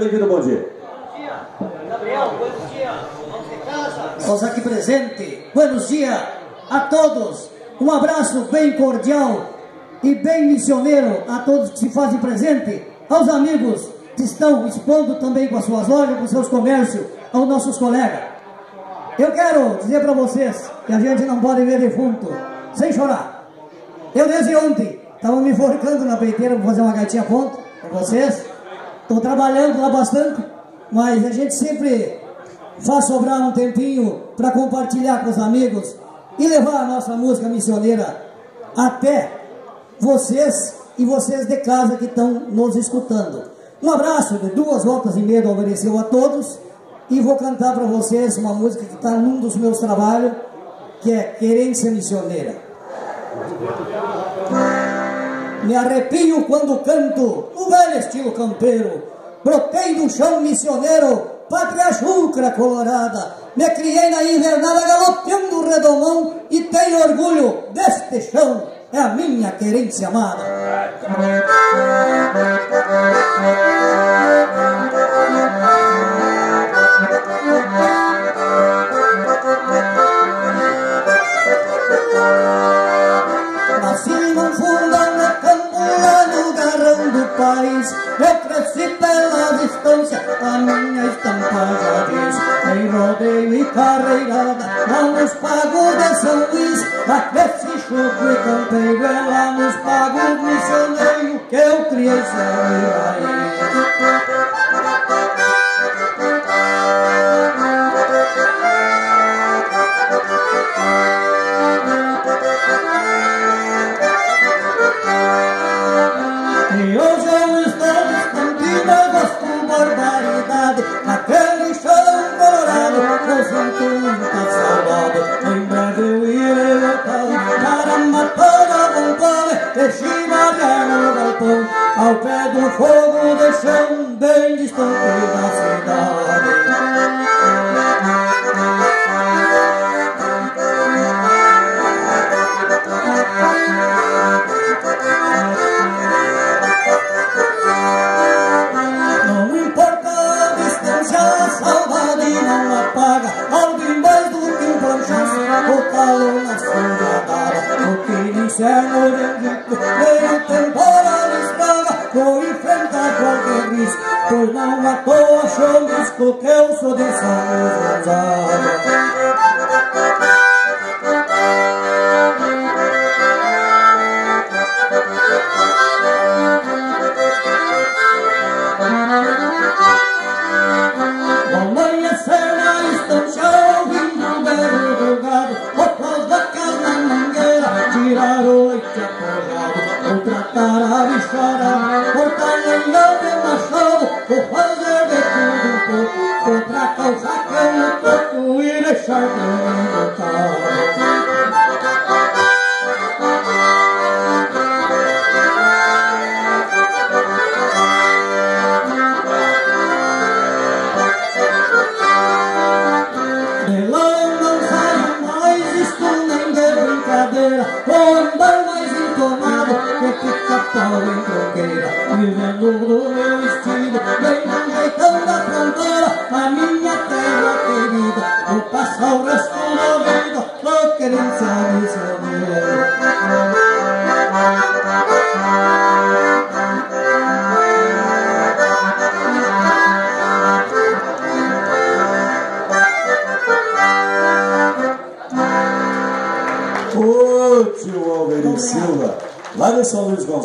Bem-vindo, bom dia. Gabriel, buenos dias. Vamos de casa. Os aqui presentes, buenos dias a todos. Um abraço bem cordial e bem missioneiro a todos que se fazem presente, aos amigos que estão expondo também com as suas lojas, com seus comércios, aos nossos colegas. Eu quero dizer para vocês que a gente não pode ver defunto sem chorar. Eu desde ontem estava me enforcando na peiteira para fazer uma gatinha ponta com vocês. Estou trabalhando lá bastante, mas a gente sempre faz sobrar um tempinho para compartilhar com os amigos e levar a nossa música missioneira até vocês e vocês de casa que estão nos escutando. Um abraço de duas voltas e meia do Alvareceu a todos e vou cantar para vocês uma música que está num dos meus trabalhos, que é Querência Missioneira. Me arrepio quando canto no velho estilo campeiro, brotei do chão missioneiro, pátria chucra colorada, me criei na invernada galopeando o redomão e tenho orgulho deste chão, é a minha querência amada. Carreirada, lá nos pagos de São Luís. Chuco e campeiro, é lá nos pagos missioneiro Que eu criei céu do fogo de chão Bem distante da cidade. Não importa a distância, a saudade não apaga. Alguém mais do que um planchaço, o calor na sua O que me incerno de vem o temporal pois não à toa chovisco Que eu sou de São Luís Gonzaga Amanhecer na estância ouvindo o berro Vou andar mais entonado que pica-pau em troqueira. Vivendo do meu estilo,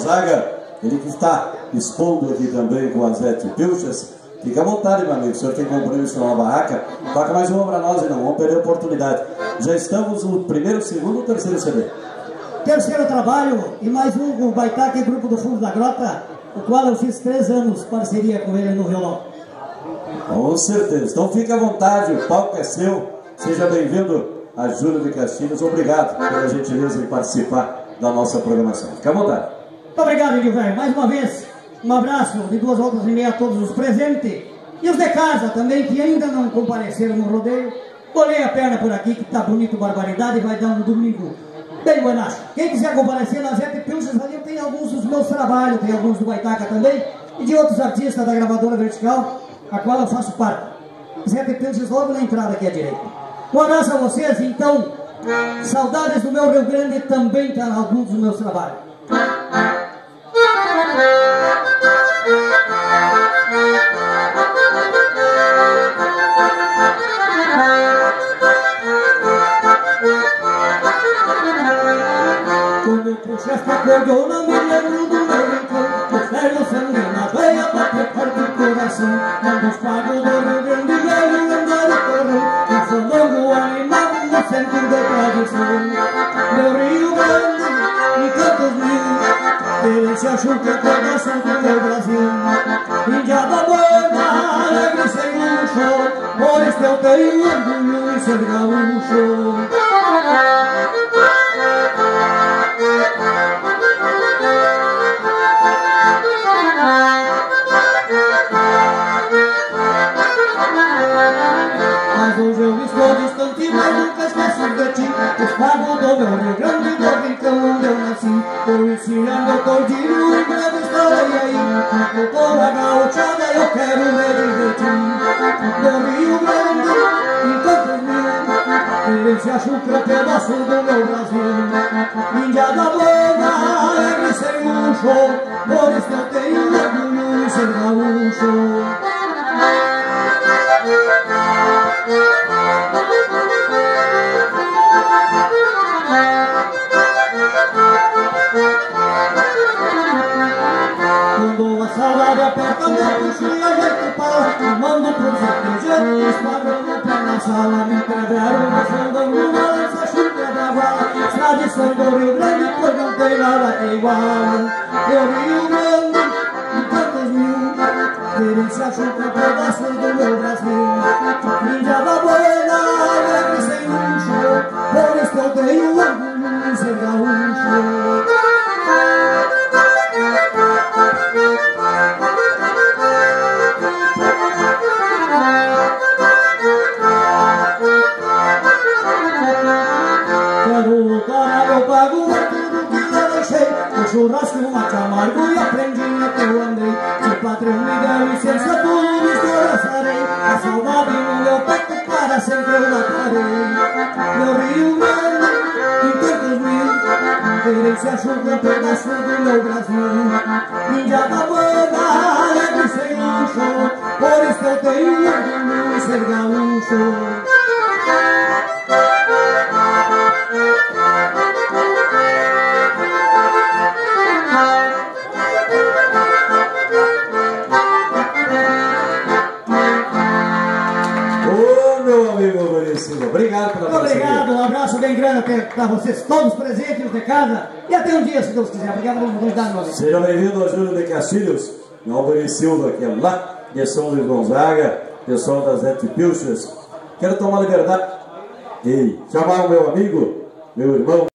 Gonzaga, ele que está expondo aqui também com as Zete Pilchas. Fica à vontade, meu amigo. O senhor tem compromisso com a barraca? Toca mais uma para nós e não vamos perder a oportunidade. Já estamos no primeiro, segundo ou terceiro CD? Terceiro trabalho e mais um com o Baitaca e Grupo do Fundo da Grota, o qual eu fiz três anos parceria com ele no violão. Com certeza. Então fique à vontade, o palco é seu. Seja bem-vindo a Júlio de Castilhos. Obrigado pela gentileza em participar da nossa programação. Fique à vontade. Muito obrigado, Velho. Mais uma vez, um abraço de duas voltas e meia a todos os presentes. E os de casa também, que ainda não compareceram no rodeio. Bolei a perna por aqui, que tá bonito, barbaridade, e vai dar um domingo bem buenacho. Quem quiser comparecer na Zete Pilchas, ali tem alguns dos meus trabalhos, tem alguns do Baitaca também. e de outros artistas da gravadora vertical, a qual eu faço parte. Zé Pepinches logo na entrada aqui à direita. Um abraço a vocês, então, saudades do meu Rio Grande também está em alguns dos meus trabalhos. Quando eu puxo esta corda, eu não me lembro do meu rincão Eu ferro sangue na veia, bater forte o coração Quando os pagos do Rio Grande velho lendário correm Um fandango animado no centro da tradição Meu Rio Grande, em ser gaúcho Mas hoje eu estou distante, mas nunca esqueço de ti Os pagos do meu Rio Ele se achuca pedaço do meu Brasil Índia da Buena, alegre sem luxo Por isso eu tenho orgulho em ser gaúcho na sala Me entregaram no fandango, uma lança chuta da vala Tradições do Rio Grande, pois não tem nada que igual Meu churrasco, um mate amargo e a prendinha que eu andei Se o patrão me der licença, tudo escorraçarei A saudade no meu peito para sempre eu matarei Meu Rio Grande, em tantos mil Querência chuva, pedaço para vocês todos presentes de casa e até um dia, se Deus quiser. Obrigado pela oportunidade, meu amigo. Seja bem-vindo ao Júlio de Castilhos, no Alvari Silva, que é lá de São Luís Gonzaga, pessoal das Net Pilchers. Quero tomar liberdade e chamar o meu amigo, meu irmão,